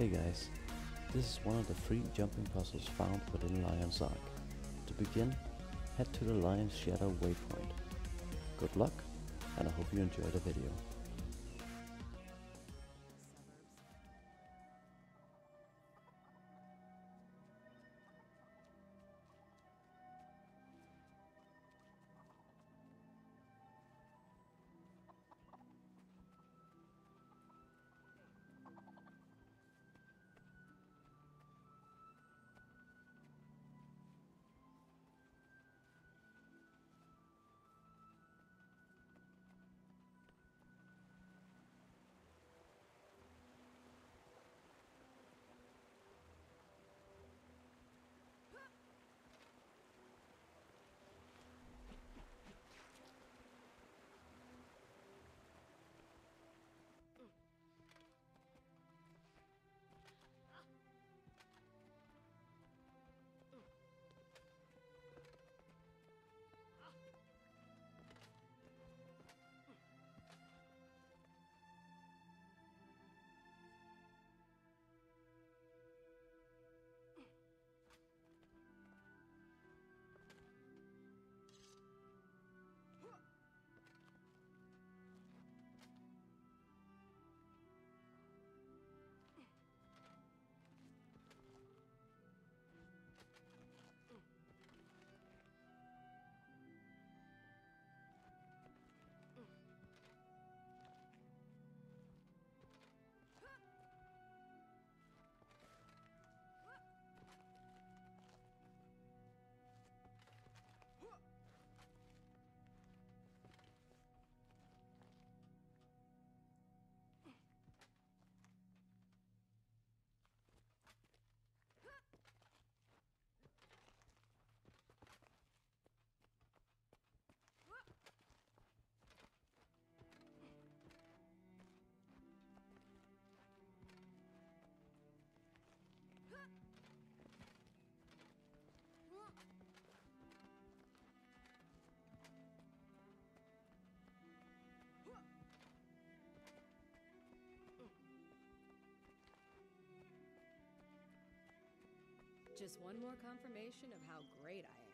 Hey guys, this is one of the three jumping puzzles found within Lion's Arch. To begin, head to the Lion's Shadow waypoint. Good luck, and I hope you enjoy the video. Just one more confirmation of how great I